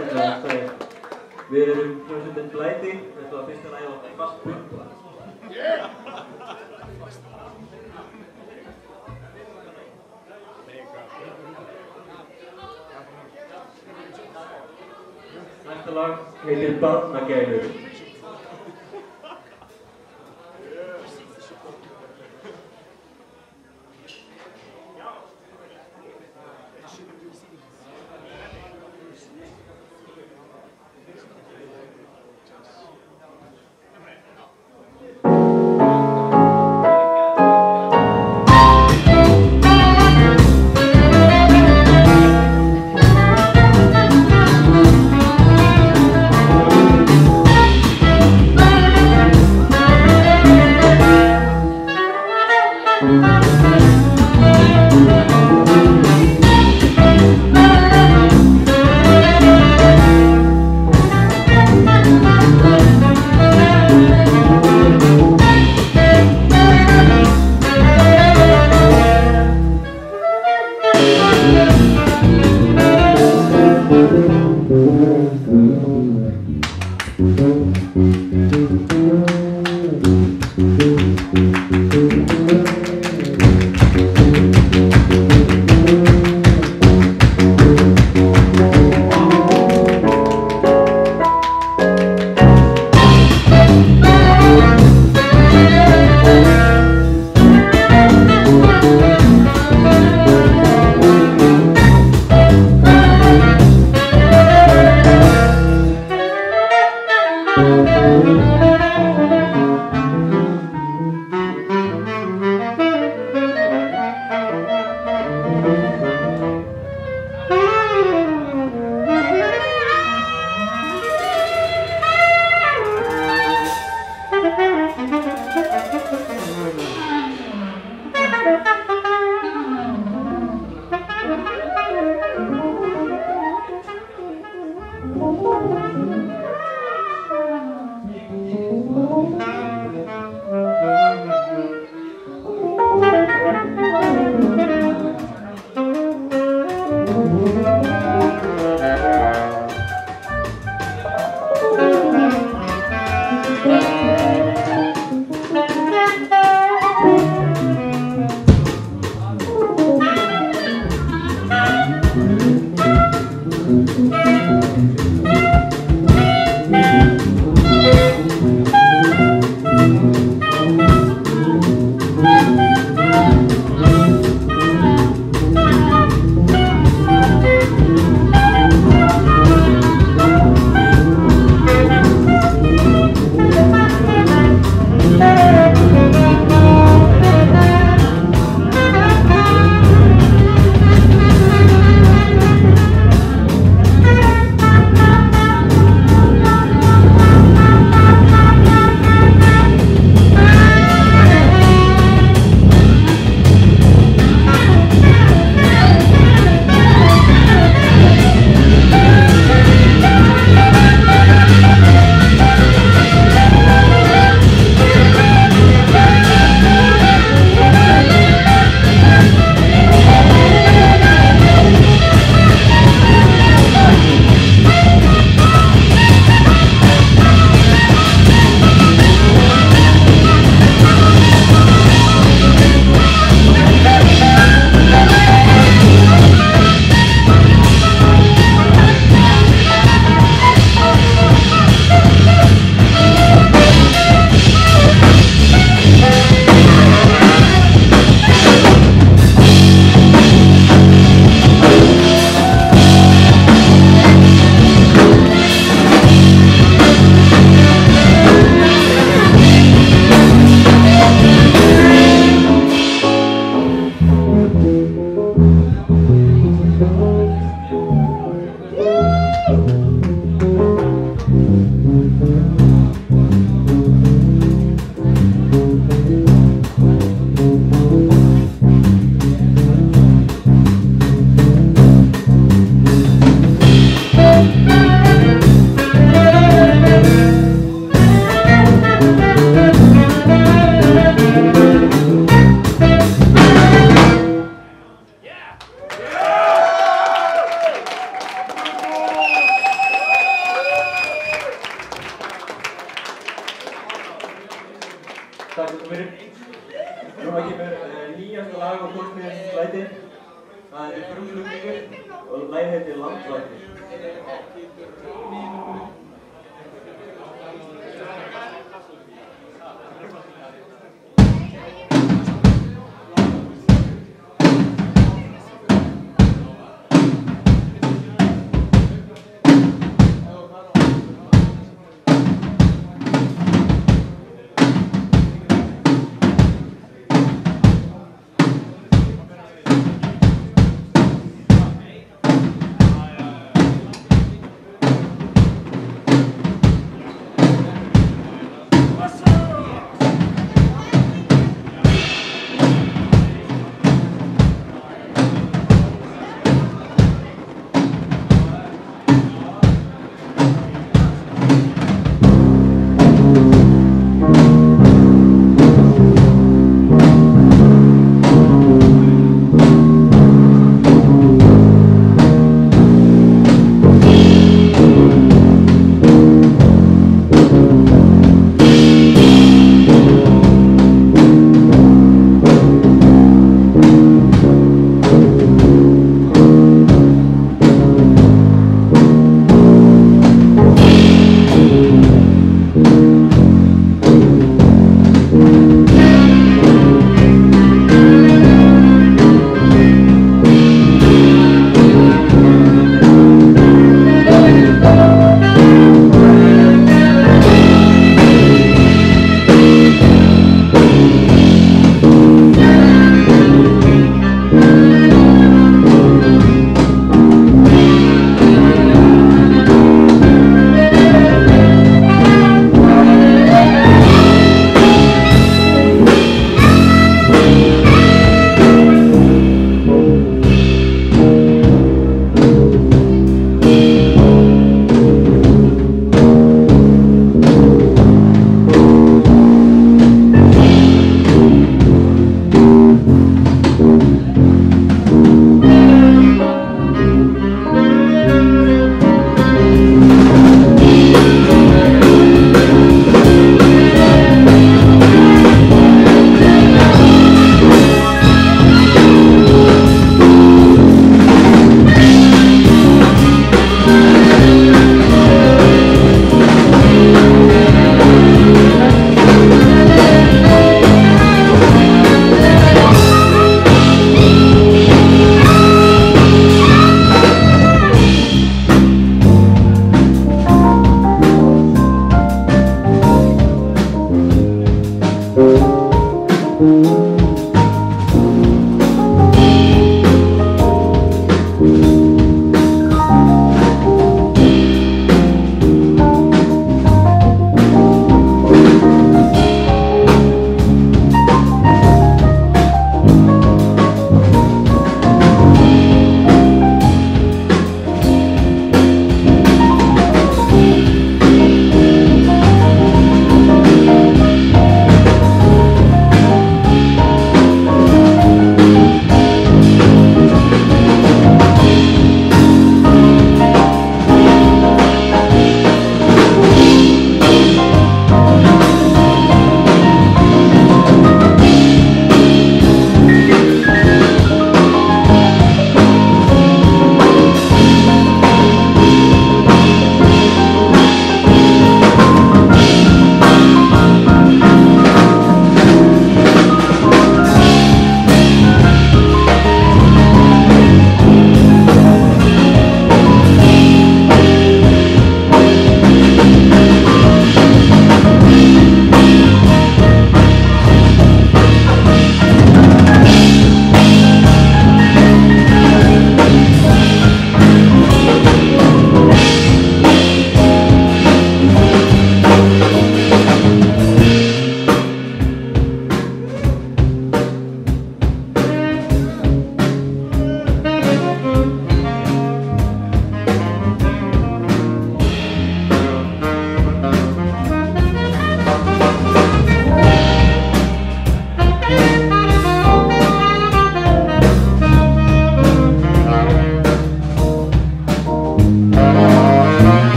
Eh, weer een president Blijting, met wat is er een vast punt Ja. Achterlang, geen pad, maar kijk